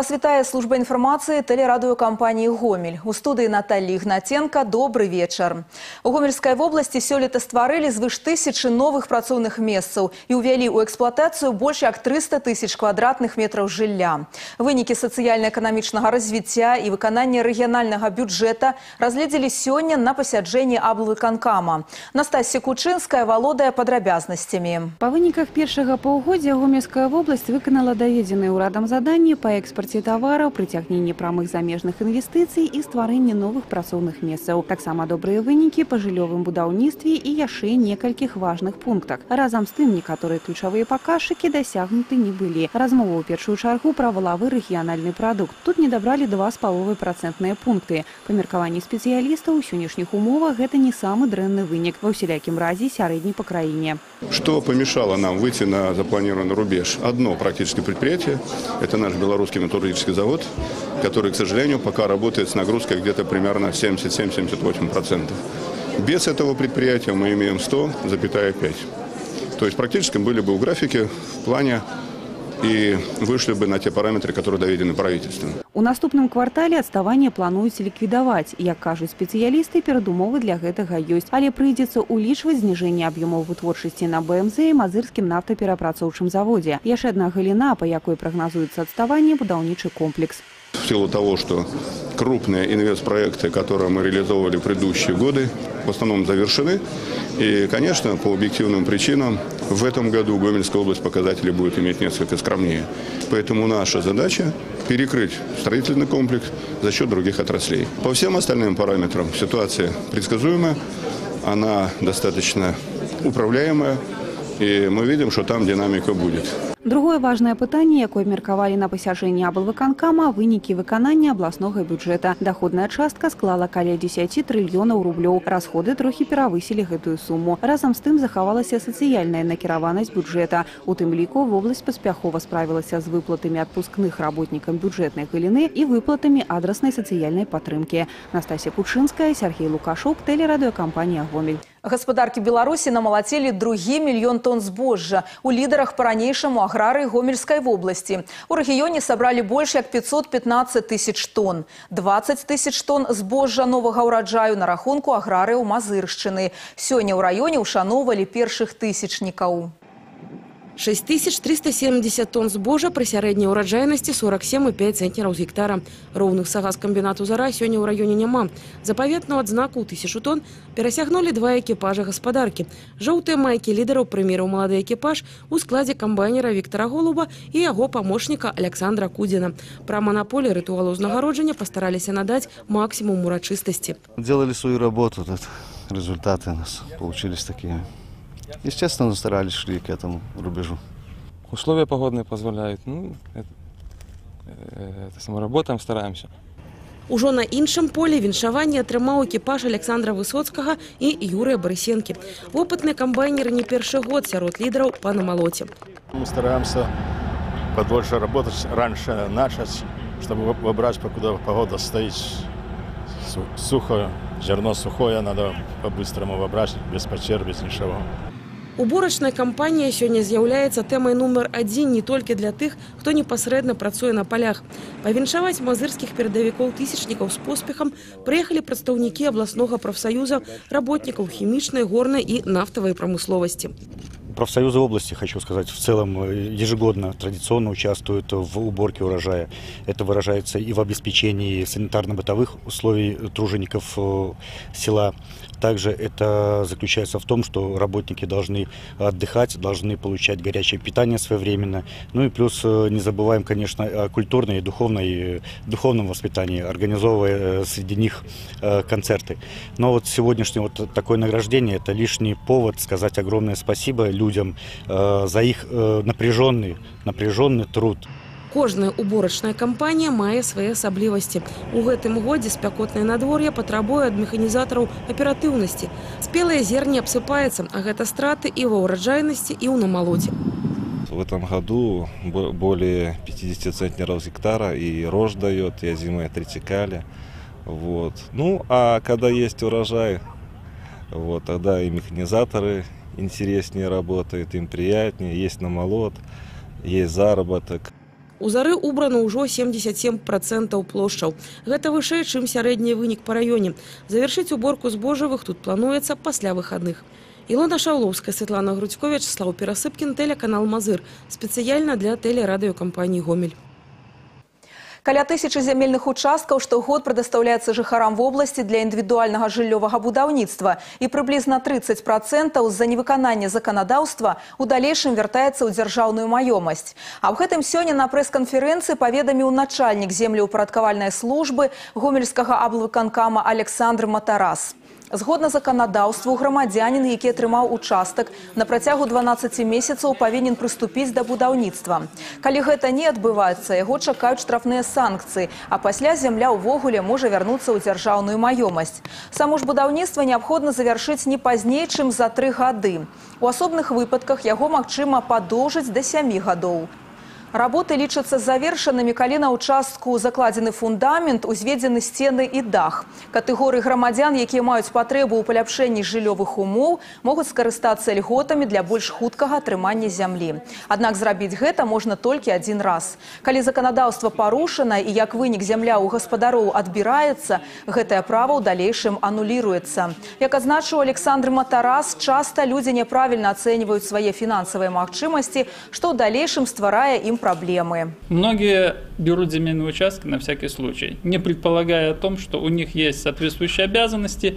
Вас вітае служба інфармацыі тэлерадыёкампаніі Гомель. У студыі Натальі Ігнаценка добры вечар. У гомельскай вобласці сёлета стварылі звыш тысячы новых працоўных месцаў і ўвялі ў эксплуатацыю больш як 300 тысяч квадратных метраў жылля. Вынікі сацыяльна-эканамічнага развіцця і выканання рэгіянальнага бюджэта разгледзелі сёння на пасяджэнні аблвыканкама. Настасья Кучынская валодае падрабязнасцямі. Па выніках першага паўгоддзя гомельская вобласць выканала даведзеныя ўрадам заданні па экспарту экспарце тавараў, прыцягненні прамых замежных інвестыцый і стварэнні новых працоўных месцаў. Таксама добрыя вынікі па жыллёвым будаўніцтве і яшчэ некалькіх важных пунктах. Разам з тым некаторыя ключавыя паказчыкі дасягнуты не былі. Размова ў першую чаргу пра валавы рэгіянальны прадукт. Тут не дабралі два з паловай працэнтныя пункты. Па меркаванні спецыялістаў у сённяшніх умовах гэта не самы дрэнны вынік ва ўсялякім разе сярэдні па краіне. Что помешало нам выйти на запланированный рубеж? Одно практически предприятие, это наш белорусский металлургический завод, который, к сожалению, пока работает с нагрузкой где-то примерно 77-78%. Без этого предприятия мы имеем 100,5%. То есть практически были бы в графике в плане и вышли бы на те параметры, которые доведены правительством. У наступным квартале адставанне плануюць ліквідаваць. Як кажуць спецыялісты, перадумовы для гэтага ёсць. Але прыйдзецца ўлічваць зніжэнне аб'ёмаў вытворчасці на БМЗ і мазырскім нафтаперапрацоўчым заводзе. Яшчэ адна галіна, па якой прагназуецца адставанне будаўнічы комплекс. В силу того, что крупные инвестпроекты, которые мы реализовывали в предыдущие годы, в основном завершены. И, конечно, по объективным причинам в этом году Гомельская область показатели будет иметь несколько скромнее. Поэтому наша задача перекрыть строительный комплекс за счет других отраслей. По всем остальным параметрам ситуация предсказуемая, она достаточно управляемая, и мы видим, что там динамика будет. Другое важное пытанне, якое меркавалі на пасяджэнні аблвыканкама, вынікі выканання абласнога бюджэта. Даходная частка склала каля 10 трыльёнаў рублёў. Расходы трохі перавысілі гэтую суму. Разам з тым захавалася сацыяльная накіраванасць бюджэта. У тым ліку вобласць паспяхова справілася з выплатамі адпускных работнікам бюджэтнай галіны і выплатамі адраснай сацыяльнай падтрымкі. Настасья Кучынская, Сергей Лукашук, тэлерадыёкампанія Гомель. Гаспадаркі Беларусі намалацелі другі мільён тонн збожжа. У лідарах па-ранейшаму аграрыі гомельскай вобласці. У рэгіёне сабралі больш як 515 тысяч тонн. 20 тысяч тонн збожжа новага ўраджаю на рахунку аграрыяў Мазыршчыны. Сёння ў раёне ўшаноўвалі першых тысячнікаў. 6370 тонн збожа пры сярэдняй ураджайнасці 47,5 цэнтнераў з гектара. Роўных сагазкамбінату зара сёння ў раёне няма. Запаветную адзнаку ў тысячу тонн перасягнулі два экіпажа гаспадаркі. Жоўтыя майкі лідараў прымераў малады экіпаж у складзе камбайнера Віктора Голуба і яго памочніка Александра Кудзіна. Прама на поле рытуалу ўзнагароджання пастараліся надаць максімум урачыстасці. Делали свою работу, тут результаты у нас получились такие. Естественно, старались, шли к этому рубежу. Условия погодные позволяют. Ну, это, это самоработаем, стараемся. Ужо на іншым полі віншаванне атрымаў экіпаж Александра Высоцкага і Юрыя Барысенкі. Опытныя камбайнеры не першы год сярод лідараў па намалоце. Мы стараемся подольше работать, раньше начать, чтобы выбрать, покуда погода стоит су- сухо, зерно сухое, надо по-быстрому выбрать, без потерь, без ничего. Уборачная кампанія сёння з'яўляецца тэмай нумар адзін не толькі для тых, хто непасрэдна працуе на палях. Павіншаваць мазырскіх перадавікоў тысячнікаў з поспехам прыехалі прадстаўнікі абласнога прафсаюза работнікаў хімічнай, горнай і нафтавай прамысловасці. Профсоюзы области, хочу сказать, в целом э, ежегодно традиционно участвуют в уборке урожая. Это выражается и в обеспечении санитарно-бытовых условий тружеников э, села. Также это заключается в том, что работники должны отдыхать, должны получать горячее питание своевременно. Ну и плюс э, не забываем, конечно, о культурной и духовной, духовном воспитании, организовывая среди них концерты. Но вот сегодняшнее вот такое награждение – это лишний повод сказать огромное спасибо людям э, за их э, напряженный, напряженный труд. Кожная уборачная кампанія мае свае асаблівасці. У гэтым годзе спякотнае надвор'е патрабуе ад механізатараў аператыўнасці. Спелае зерне абсыпаецца, а гэта страты і ва ўраджайнасці і ў намалоце. В этом году бо- более 50 центнеров с гектара и рожь дает, и озимая тритикали. Вот. Ну, а когда есть урожай, вот, тогда и механизаторы интереснее работают, им приятнее, есть намолот, есть заработок. У зары убрано ўжо 77% плошчаў. Гэта вышэй, чым сярэдні вынік па раёне. Завершыць уборку збожавых тут плануецца пасля выхадных. Илона Шауловская, Светлана Грудькович, Слав Перасыпкин, телеканал «Мазыр». Специально для телерадиокомпании «Гомель». Каля тысячы зямельных участкаў штогод прадастаўляецца жыхарам вобласці для індывідуальнага жыллёвага будаўніцтва і прыблізна 30 процентаў з-за невыканання заканадаўства у далейшым вяртаецца ў дзяржаўную маёмасць. Аб гэтым сёння на прэс-канферэнцыі паведаміў начальнік землеўпарадкавальнай службы гомельскага аблвыканкама Александр Матарас. Згодна заканадаўству грамадзянін, які атрымаў участак, на працягу 12 месяцаў павінен прыступіць да будаўніцтва. Калі гэта не адбываецца, яго чакаюць штрафныя санкцыі, а пасля зямля ўвогуле можа вярнуцца ў дзяржаўную маёмасць. Само ж будаўніцтва неабходна завяршыць не пазней, чым за тры гады. У асобных выпадках яго магчыма падоўжыць да сямі гадоў. Работы лічацца завершанымі, калі на ўчастку закладзены фундамент, узведзены сцены і дах. Катэгорыі грамадзян, якія маюць патрэбу ў паляпшэнні жыллёвых умоў, могуць скарыстацца льготамі для больш хуткага атрымання зямлі. Аднак зрабіць гэта можна толькі адзін раз. Калі заканадаўства парушана і як вынік зямля ў гаспадароў адбіраецца, гэтае права ў далейшым ануліруецца. Як адзначыў Александр Матарас, часта людзі няправільна ацэньваюць свае фінансавыя магчымасці, што ў далейшым стварае ім проблемы. Многие берут земельные участки на всякий случай, не предполагая о том, что у них есть соответствующие обязанности,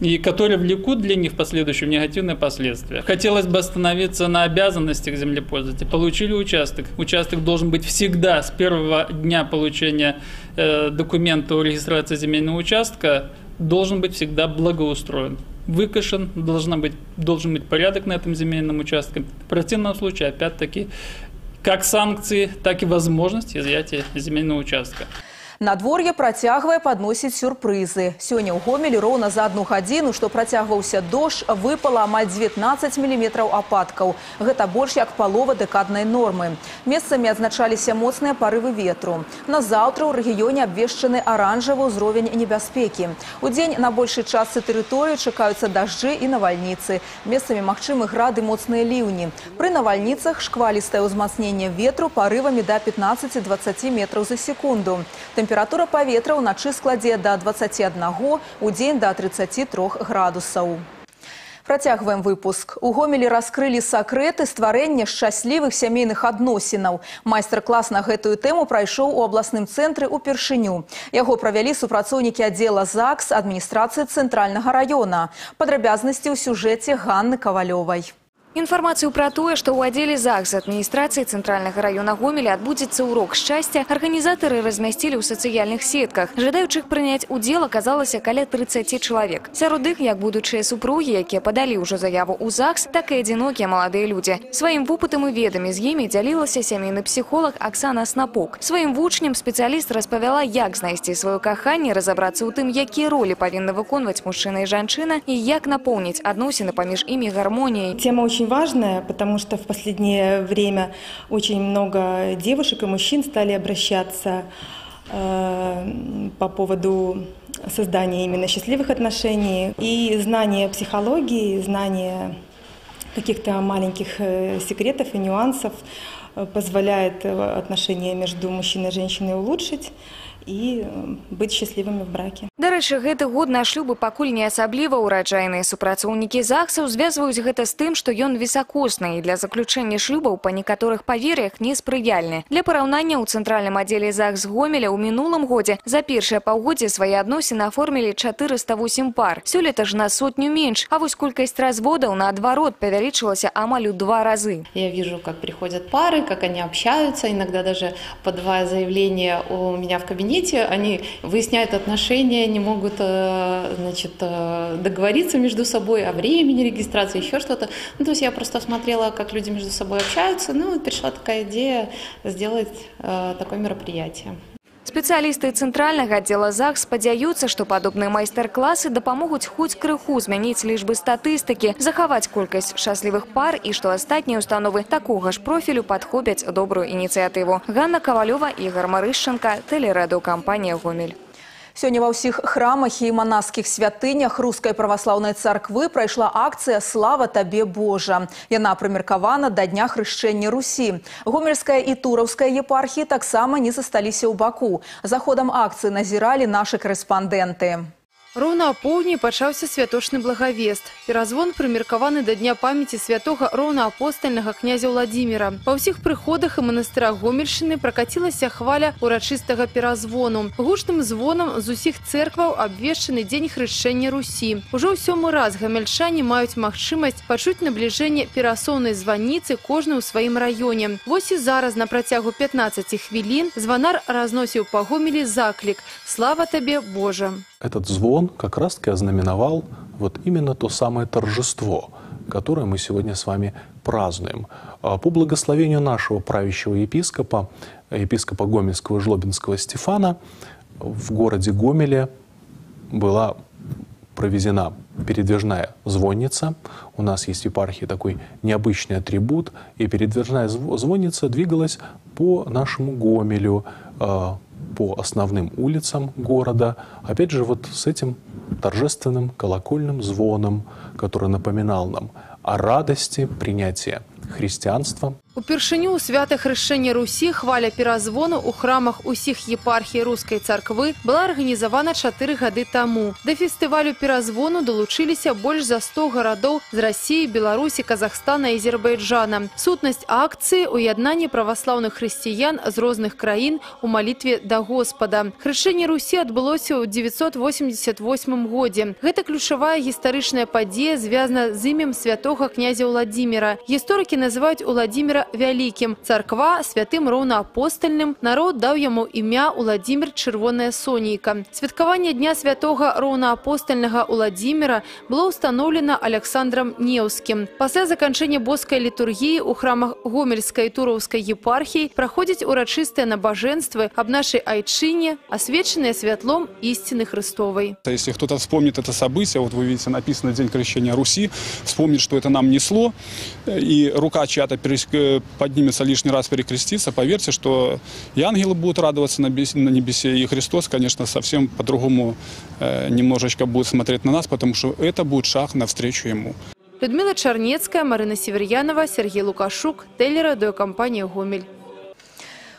и которые влекут для них в последующем негативные последствия. Хотелось бы остановиться на обязанностях землепользователя. Получили участок. Участок должен быть всегда с первого дня получения э, документа о регистрации земельного участка должен быть всегда благоустроен выкашен, должна быть, должен быть порядок на этом земельном участке. В противном случае, опять-таки, как санкции, так и возможность изъятия земельного участка. Надвор'е працягвае падносіць сюрпрызы. Сёння ў гомелі роўна за одну гадзіну, што працягваўся дождж, выпала амаль 19 міліметраў ападкаў. Гэта больш як палова дэкаднай нормы. Месцамі адзначаліся моцныя парывы ветру. На заўтра ў рэгіёне абвешчаны аранжавы ўзровень небяспекі. У дзень на большай частцы тэрыторыі чакаюцца дажджы і навальніцы. Месцамі магчымы грады моцныя ліўні. Пры навальніцах шквалістае ўзмацненне ветру парывамі да 15-20 метраў за секунду. Тэмпература паветра ўначы складзе да 21, у дзень да 33 градусаў. Працягваем выпуск. У Гомелі раскрылі сакрэты стварэння шчаслівых сямейных адносінаў. Майстар-клас на гэтую тэму прайшоў у абласным цэнтры ўпершыню. Яго правялі супрацоўнікі аддзела ЗАГС адміністрацыі цэнтральнага раёна. Падрабязнасці ў сюжэце Ганны Кавалёвай. Информацию про то, что у отделе ЗАГС администрации Центрального района Гомеля отбудется урок счастья, организаторы разместили у социальных сетках. Жадающих принять удел оказалось около 30 человек. Сярод их як будучыя супруги, якія подали уже заяву у ЗАГС, так и одинокие молодые люди. Своим вопытам и ведами з ими делилася сямейный психолог Оксана Снапок. Своим вучням специалист распавяла, як знайсці свое каханне, разобраться у тым, якія роли повинны выконваць мужчина и женщина, и як наполнить адносіны паміж ими гармонией. Тема очень важная, потому что в последнее время очень много девушек и мужчин стали обращаться э, по поводу создания именно счастливых отношений. И знание психологии, знание каких-то маленьких э, секретов и нюансов э, позволяет отношения между мужчиной и женщиной улучшить и быть счастливыми в браке. Дарэчы, гэты год на шлюбы пакуль не асабліва ўраджайныя супрацоўнікі ЗАГСаў звязваюць гэта з тым, што ён високосны і для заключэння шлюбаў па некаторых павер'ях неспрыяльны. Для параўнання ў цэнтральным аддзеле ЗАГС Гомеля ў мінулым годзе за першае паўгоддзе свае адносіны аформілі 408 пар. Сёлета ж на сотню менш, а вось колькасць разводаў наадварот павялічылася амаль у два разы. Я вижу, как приходят пары, как они общаются, иногда даже по два заявления у меня в кабинете кабинете, они выясняют отношения, не могут э, значит, э, договориться между собой о времени регистрации, еще что-то. Ну, то есть я просто смотрела, как люди между собой общаются, ну, и пришла такая идея сделать э, такое мероприятие. Спецыялісты цэнтральнага аддзела ЗАГС спадзяюцца, што падобныя майстар-класы дапамогуць хоць крыху змяніць лічбы статыстыкі, захаваць колькасць шчаслівых пар і што астатнія установы такога ж профілю падхопяць добрую ініцыятыву. Ганна Кавалёва, Ігор Марышченка, тэлерадыокампанія «Гомель». Сёння ва ўсіх храмах і манаскіх святынях рускай праваслаўнай царквы прайшла акцыя слава табе Божа. Яна прымеркавана да дня хрышчэння Русі. Гомельская і тураўская епархіі таксама не засталіся ў баку. За ходам акцыі назіралі нашы корэспандэнты. Роўна апоўдні пачаўся святочны благавест. Перазвон прымеркаваны да дня памяці святога роўнаапостальнага князя Владзіміра. Па ўсіх прыходах і манастырах гомельшчыны пракацілася хваля урачыстага перазвону. Гучным звонам з усіх цэркваў абвешчаны дзень хрышчэння Русі. Ужо ў сёмы раз гамельчане маюць магчымасць пачуць набліжэнне перасоўнай званіцы кожны ў сваім раёне. Вось і зараз на працягу 15 хвілін званар разносіў па гомелі заклік: Слава табе, Божа! Этот звон как раз-таки ознаменовал вот именно то самое торжество, которое мы сегодня с вами празднуем. А по благословению нашего правящего епископа, епископа Гомельского Жлобинского Стефана, в городе Гомеле была проведена передвижная звонница. У нас есть в епархии такой необычный атрибут, и передвижная звонница двигалась по нашему Гомелю, а, по основным улицам города, опять же вот с этим торжественным колокольным звоном, который напоминал нам о радости принятия христианства Упершыню ў свята хрышчэння Русі хваля перазвону ў храмах усіх епархій рускай царквы была арганізавана чатыры гады таму. Да фестывалю перазвону далучыліся больш за 100 гарадоў з рассіі, Беларусі, Казахстана і Азербайджана. Сутнасць акцыі уяднанне праваслаўных хрысціян з розных краін у малітве да Господа. Хрышчэнне Русі адбылося ў 988 годзе. Гэта ключавая гістарычная падзея звязана з імем святога князя Владзіміра. Гісторыкі называюць Уладзіміра вялікім. Царква святым роўнаапостальным народ даў яму імя Уладзімир Чырвоная сонейка. Святкаванне дня святога роўнаапостальнага Уладзіміра было ўстаноўлена Александром Неўскім. Пасля заканчэння боскай літургіі ў храмах гомельскай і тураўскай епархіі праходзяць урачыстыя набажэнствы аб нашай айчыне, освеченные светлом истины Христовой. Если кто-то вспомнит это событие, вот вы видите, написано День крещения Руси, вспомнит, что это нам несло, и рука чья-то поднимется лишний раз перекреститься, поверьте, что и ангелы будут радоваться на небесе, и Христос, конечно, совсем по-другому э, немножечко будет смотреть на нас, потому что это будет шаг навстречу Ему. Людмила Чарнецкая, Марина Северьянова, Сергей Лукашук, телерадиокомпания «Гомель».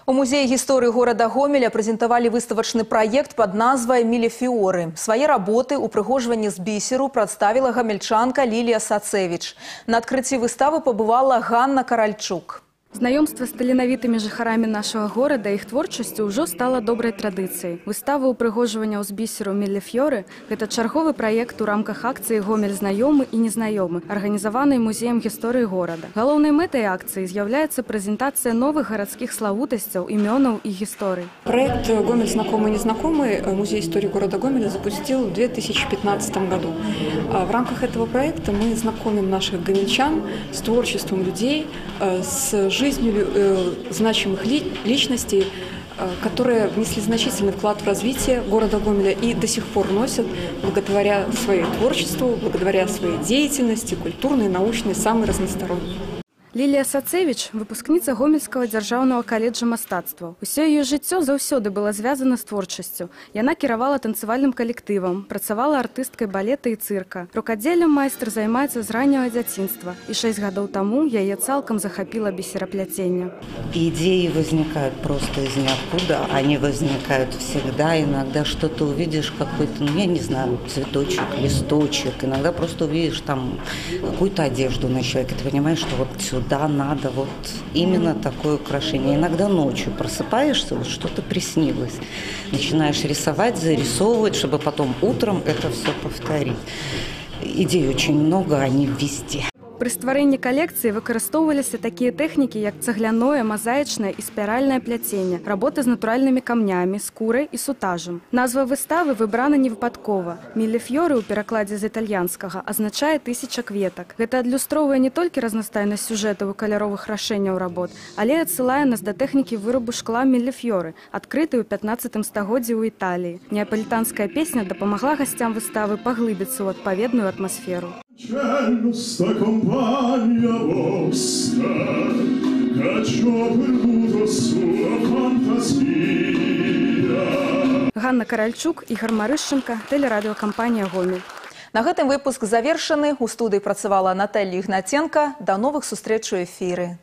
У музеі гісторыі горада Гомеля прэзентавалі выставачны праект пад назвай мелефіоры. Свае работы ў прыгожванні з бісеру прадставіла гамельчанка Лілія Сацевіч. На адкрыцці выставы пабывала Ганна Каральчук. Знаёмства з таленавітымі жыхарамі нашага горада іх творчасцю ўжо стала добрай традыцыяй. Выстава ўпрыгожвання з бісеру мелефьоры гэта чарговы праект у рамках акцыі гомель знаёмы і незнаёмы, арганізаванай музеем гісторыі горада. Галоўнай мэтай акцыі з'яўляецца прэзентацыя новых гарадскіх славутасцяў, імёнаў і гісторый. Проект «Гомель знакомый незнакомый» Музей истории города Гомеля запустил в 2015 году. В рамках этого проекта мы знакомим наших гомельчан с творчеством людей, с жизнью э, значимых ли, личностей, э, которые внесли значительный вклад в развитие города Гомеля и до сих пор носят благодаря своему творчеству, благодаря своей деятельности, культурной, научной, самой разносторонней. Лілія Сацевіч выпускніца гомельскага дзяржаўнага каледжа мастацтваў. Усё яе жыццё заўсёды было звязана з творчасцю. Яна кіравала танцавальным калектывам, працавала артысткай балета і цырка. Рукадзелем майстар займаецца з ранняга дзяцінства. І шэсць гадоў таму яе цалкам захапіла бисеропляцение. Идеи возникают просто из ниоткуда. Они возникают всегда. Иногда что-то увидишь, какой-то, ну, я не знаю, цветочек, листочек. Иногда просто увидишь там какую-то одежду на человеке. Ты понимаешь, что вот сюда надо вот именно такое украшение. Иногда ночью просыпаешься, вот что-то приснилось. Начинаешь рисовать, зарисовывать, чтобы потом утром это все повторить. Идей очень много, они везде. Пры стварэнні калекцыі выкарыстоўваліся такія тэхнікі, як цагляное, мазаічнае і спіральнае пляценне, работы з натуральнымі камнямі, скурай і сутажам. Назва выставы выбрана невыпадкова. Мілефьоры ў перакладзе з італьянскага азначае тысяча кветак. Гэта адлюстроўвае не толькі разнастайнасць сюжэтаў і каляровых рашэнняў работ, але адсылае нас да тэхнікі вырабу шкла мілефьоры, адкрыты ў 15 стагоддзі ў Італіі. Неапалітанская песня дапамагла гасцям выставы паглыбіцца ў адпаведную атмасферу. cielo sta compagna vostra che ci ha perduto sua fantasia Ганна Каральчук, Ігор Марышченко, телерадыёкампанія Гомель. На гэтым выпуск завершаны. У студыі працавала Наталья Ігнаценка. Да новых сустрэч у эфіры.